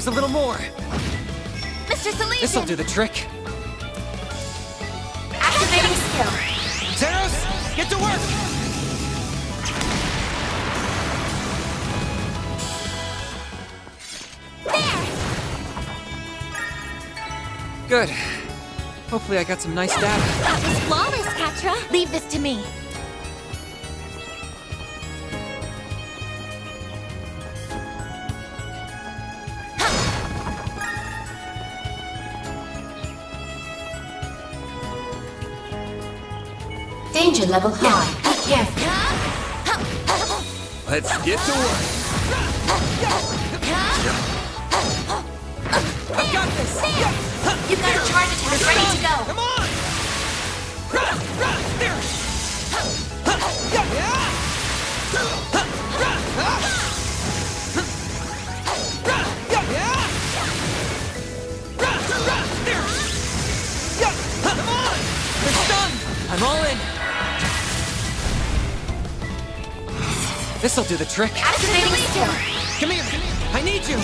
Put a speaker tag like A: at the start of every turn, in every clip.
A: Here's a little more.
B: Mr. Solution!
A: This'll do the trick.
C: Activating skill.
A: Zeros, get to work!
B: There!
A: Good. Hopefully I got some nice data.
B: That was flawless, Katra! Leave this to me.
C: Danger level high. Be careful.
A: Let's get to work. I've got this!
C: You've got a charge attack ready to go.
A: Come on! There! This'll do the trick.
C: Activating skill.
A: Come here! I need you!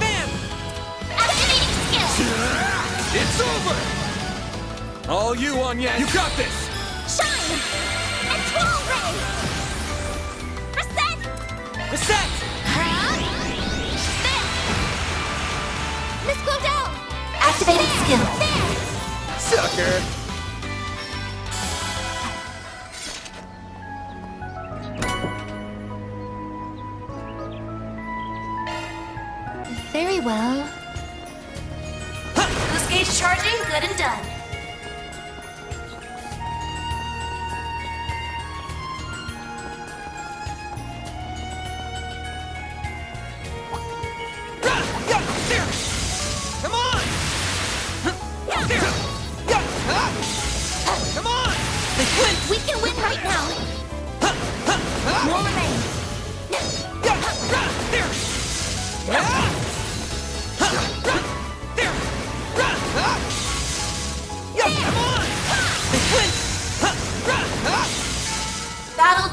A: Bam!
B: Activating skill!
A: It's over! All you, Anya! You got this!
B: Shine! And twirl ray! Risette!
A: Risette!
B: Huh? There! Miss Claudel!
C: Activating skill.
B: There!
A: Sucker!
B: Well.
C: Boost gauge charging. Good and done.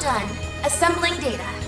C: Done. Assembling data.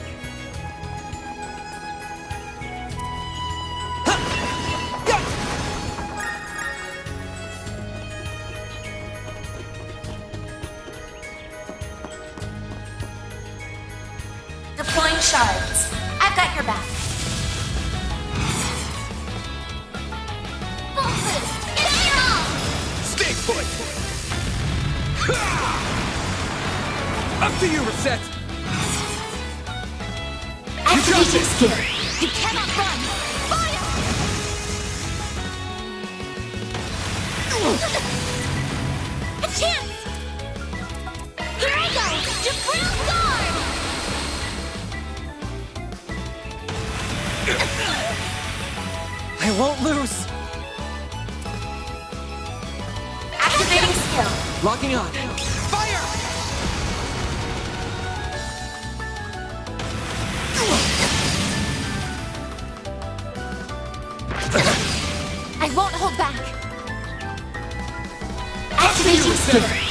C: Activating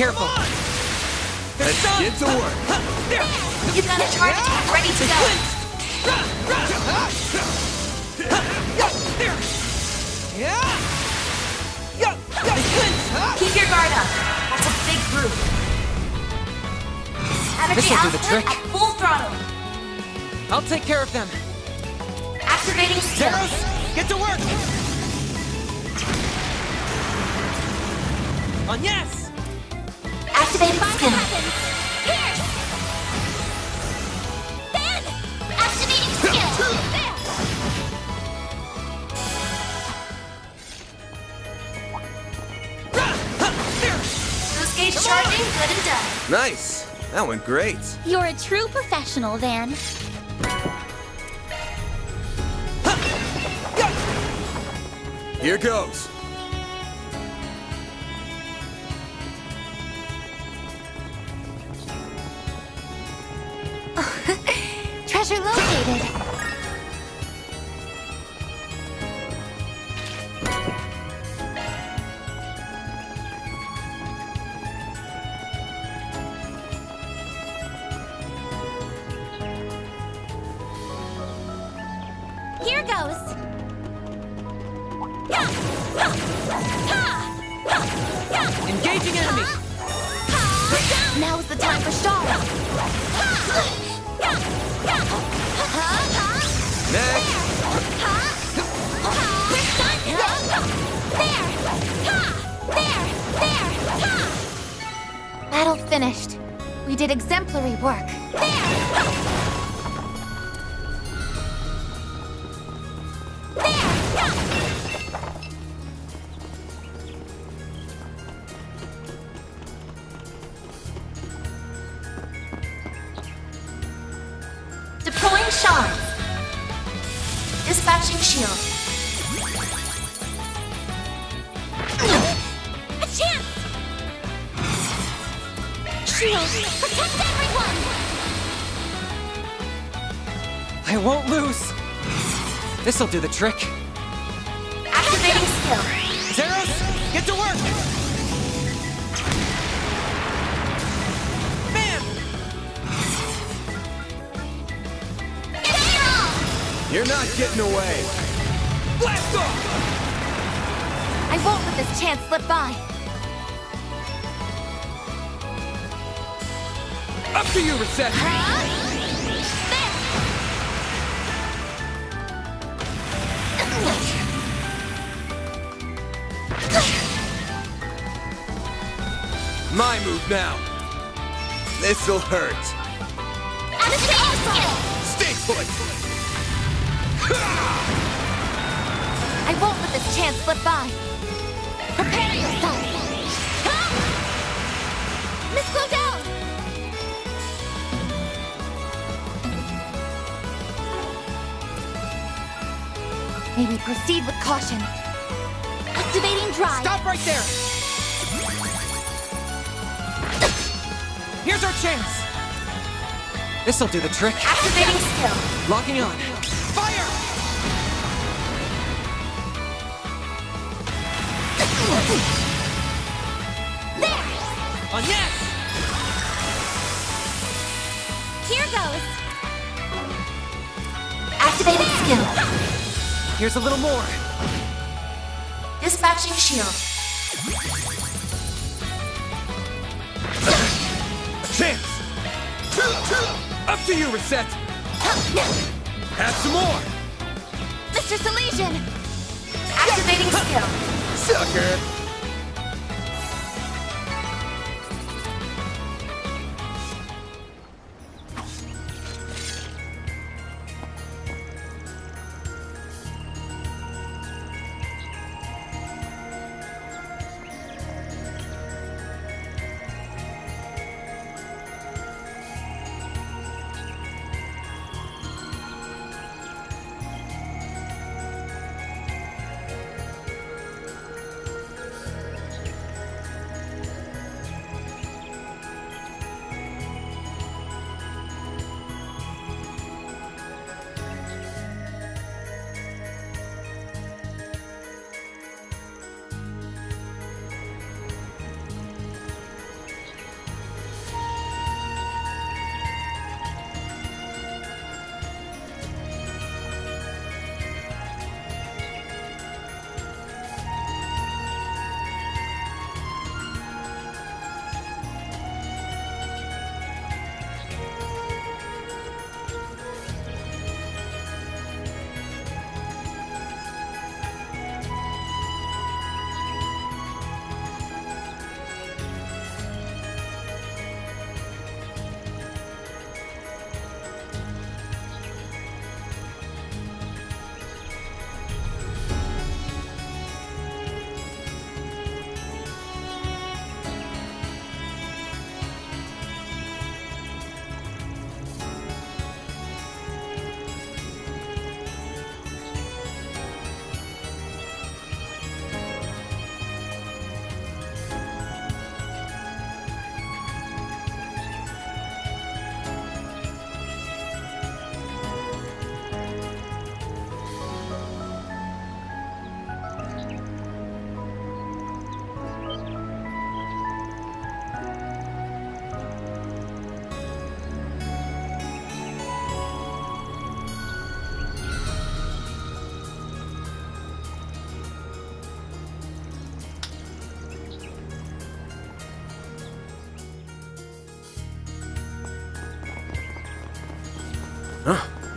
A: careful.
D: Let's get to work.
C: You've got a charge attack ready to go. Keep your guard up. That's a big group. Energy
A: This'll do the
C: output
A: trick.
C: at full throttle.
A: I'll take care of them.
C: Activating skill.
A: Zeros, get to work! On yes!
C: Activating skill.
B: Ben! Activating skill!
C: Gauge charging, good and done.
D: Nice. That went great.
B: You're a true professional, Van.
D: Here goes.
A: Enemy!
B: Now's the time for Star. Ha! Ya! Ya! Ha! Ha!
D: Next.
B: Ha! Ha! We're done! There! Ha! There! There! Ha! Battle finished. We did exemplary work.
A: I won't lose! This'll do the trick.
C: Activating skill.
A: Zeros, get to work! Bam!
D: You're not getting away. Blast off!
B: I won't let this chance slip by.
D: Up to you, Risette! My move now. This'll hurt. Stay put!
B: I won't let this chance slip by. May we proceed with caution. Activating drive.
A: Stop right there! Here's our chance! This'll do the trick.
C: Activating skill.
A: Locking on. Fire!
B: There!
A: On yes!
B: Here goes.
C: Activating skill.
A: Here's a little more.
C: Dispatching shield.
D: A chance! Up to you, Risette! Have some more!
B: Mr. Salesian!
C: Activating skill.
D: Sucker!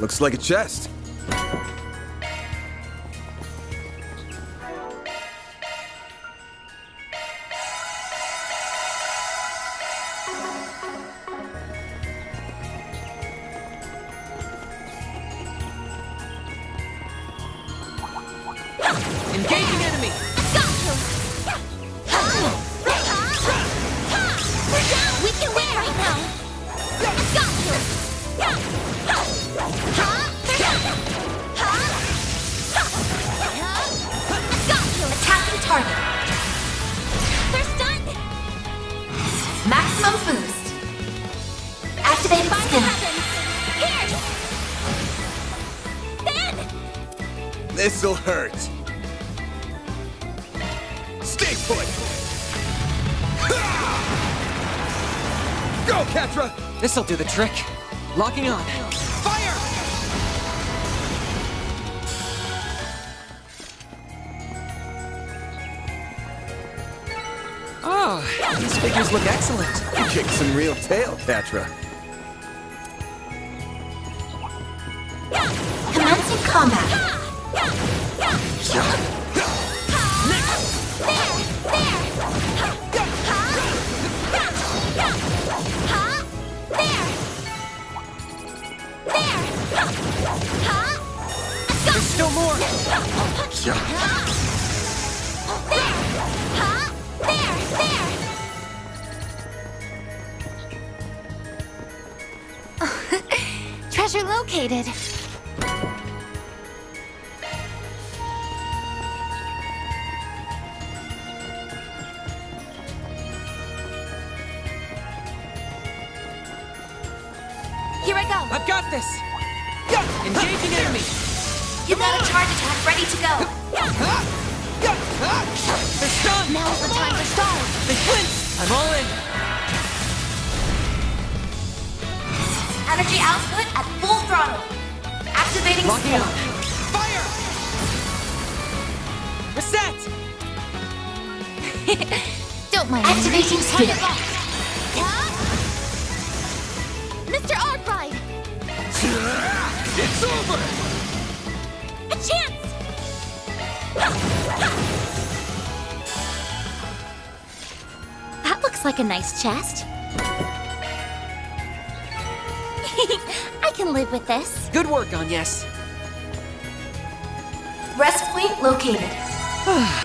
D: Looks like a chest.
A: Engaging do the trick. Locking on. Fire! Oh, these figures look excellent.
D: You kicked some real tail, Ketra.
B: Treasure
D: It's over!
B: A chance! That looks like a nice chest. I can live with this.
A: Good work, Agnes.
C: Rest point located.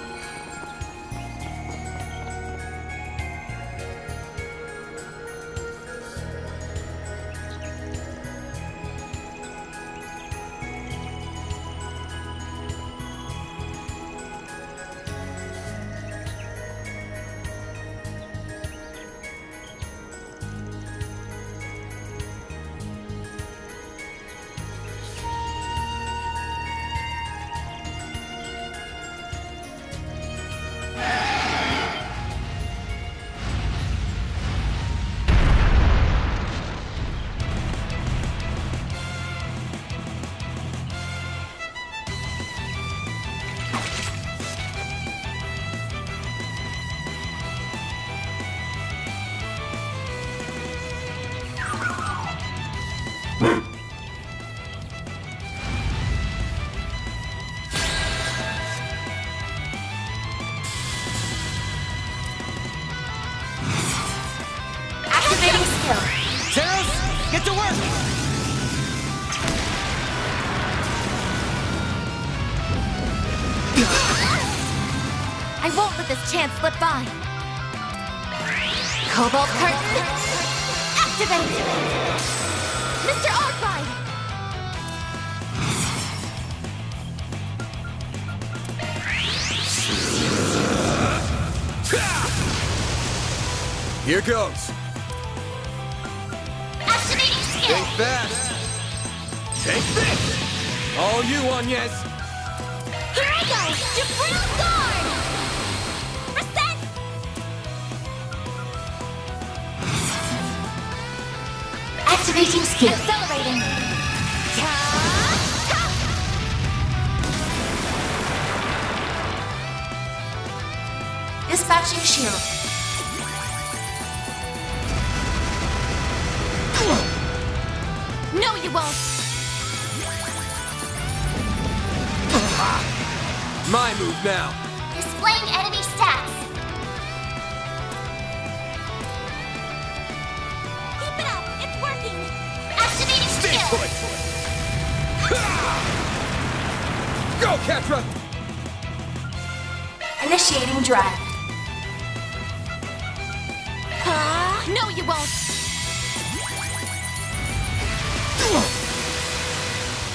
D: All!
B: Here I go! Jabril Guard! Risette!
C: Activating skill.
B: Accelerating! Ta- ta-
C: Dispatching shield.
B: No, you won't!
D: My move now.
B: Displaying enemy stats! Keep it up! It's working! Activating
D: Stay
B: skill!
D: put! Go, Ketra!
C: Initiating drive.
B: Ah, no, you won't!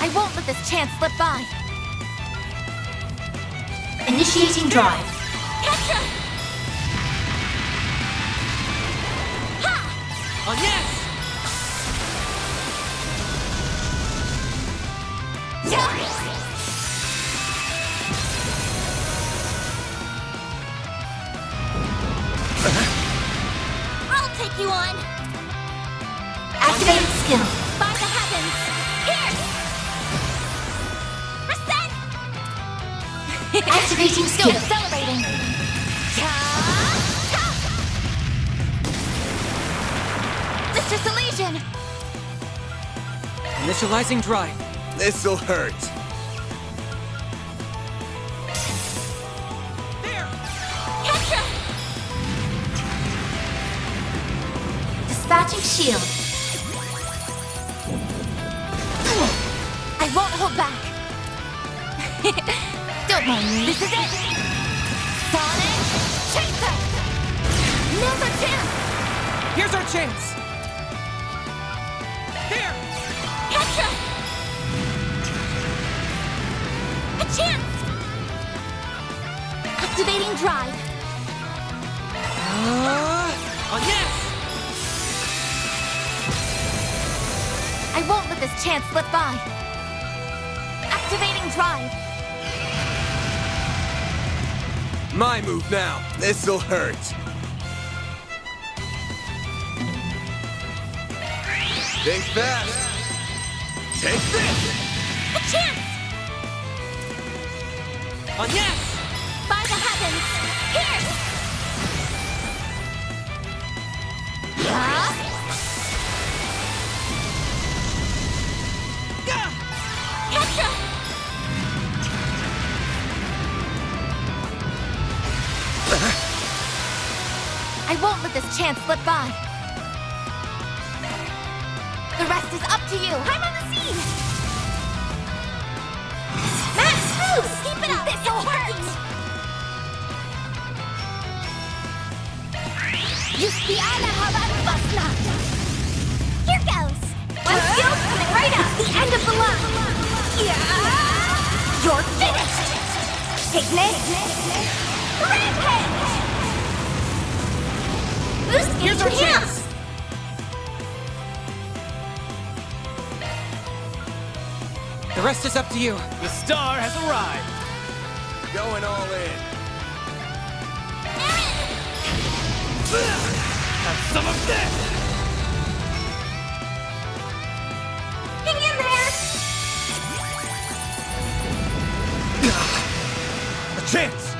B: I won't let this chance slip by!
C: Initiating drive.
B: Petra!
A: Agnes!
B: I'll
C: Activating skill.
B: Yeah. Celebrating. This disillusion.
A: Initializing drive.
D: This'll hurt. There. Ketra.
C: Dispatching shield.
B: I won't hold back. Don't mind me. This is chance!
A: Here!
B: Petra. A chance. Activating drive.
A: Uh, oh, yes!
B: I won't let this chance slip by. Activating drive.
D: My move now. This'll hurt. Think fast. Take this!
B: A chance.
A: On yes!
B: By the heavens. Here. Huh? Petra. I won't let this chance slip by. To you. I'm on the scene. Max, Bruce, keep it up. This'll hurt. Yuski ana habarbasna. Here goes. One skill coming right up. The end of the line. Yeah. You're finished. Take this. Rampage. Boost into him.
A: Rest is up to you.
E: The star has arrived.
D: Going all in.
E: Have some of this.
B: Hang in there.
D: A chance!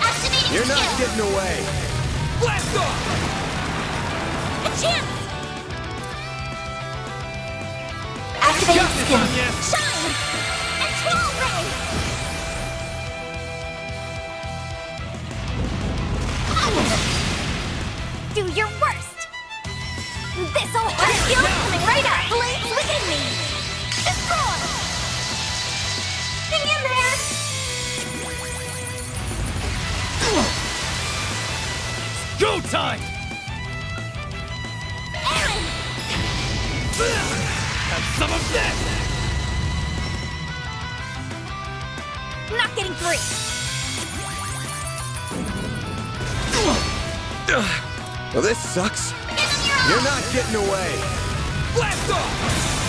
B: Activating
D: You're not getting away. Blast off!
B: A chance.
C: Activating
E: Got this,
B: Shine. And troll ray. Do your worst. This'll hurt. Skill coming right up. Flames within me. Destroy. Hang in there.
E: Go time. Have some of this.
B: Not getting free.
D: Well, this sucks.
B: Give him your
D: You're not getting away. Blast off!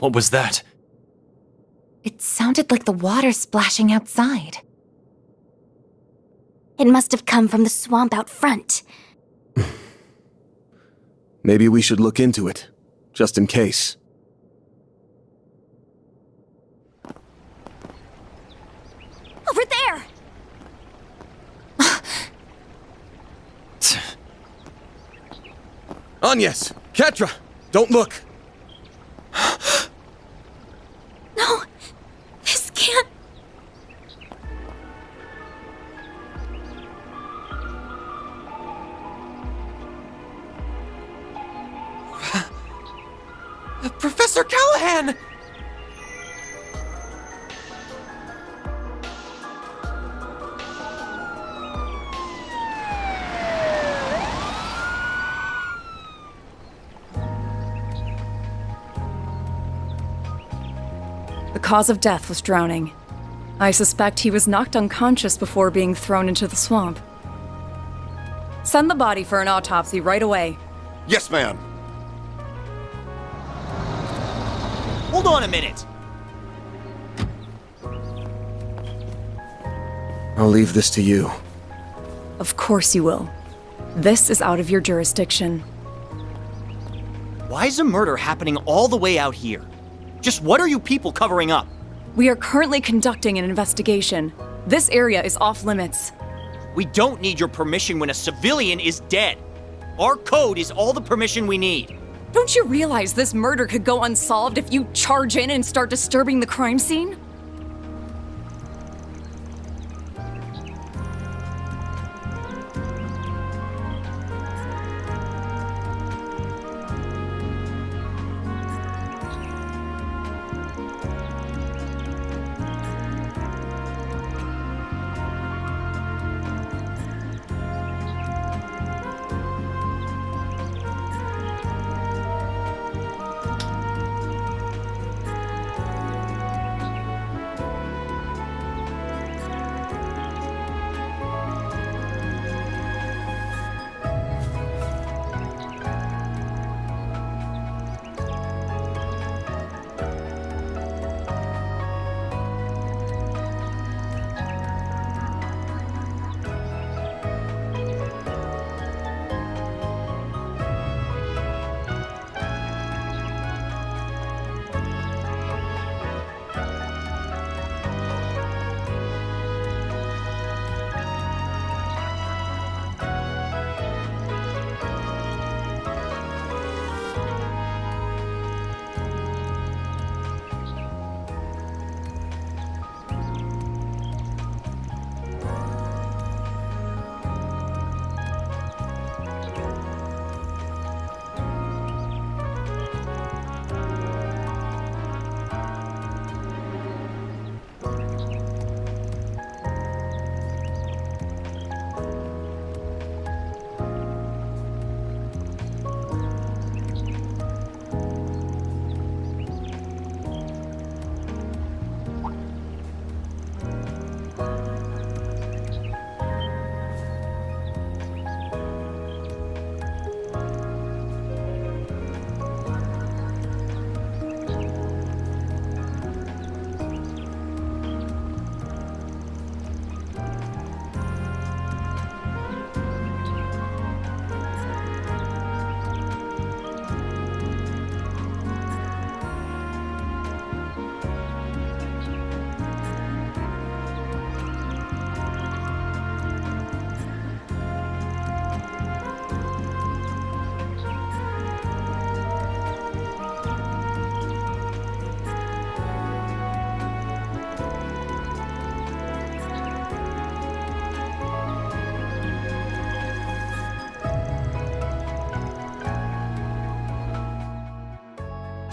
D: What was that?
B: It sounded like the water splashing outside. It must have come from the swamp out front.
F: Maybe we should look into it, just in case.
B: Over there!
D: Agnes! Ketra! Don't look!
G: cause of death was drowning. I suspect he was knocked unconscious before being thrown into the swamp. Send the body for an autopsy right away.
H: Yes, ma'am.
E: Hold on a minute.
F: I'll leave this to you.
G: Of course you will. This is out of your jurisdiction.
E: Why is a murder happening all the way out here? Just what are you people covering up?
G: We are currently conducting an investigation. This area is off limits.
E: We don't need your permission when a civilian is dead. Our code is all the permission we need.
G: Don't you realize this murder could go unsolved if you charge in and start disturbing the crime scene?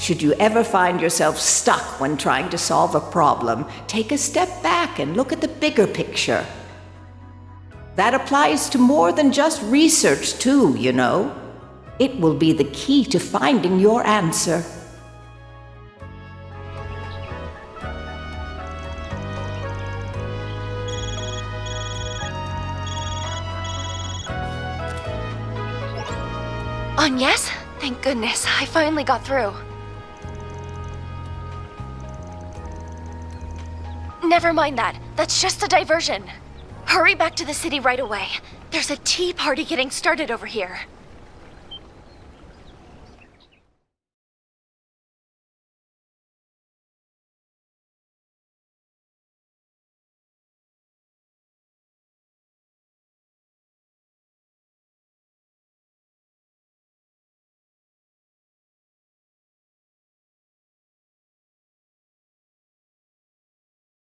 H: Should you ever find yourself stuck when trying to solve a problem, take a step back and look at the bigger picture. That applies to more than just research, too, you know. It will be the key to finding your answer.
I: On yes? Thank goodness, I finally got through. Never mind that. That's just a diversion. Hurry back to the city right away. There's a tea party getting started over here.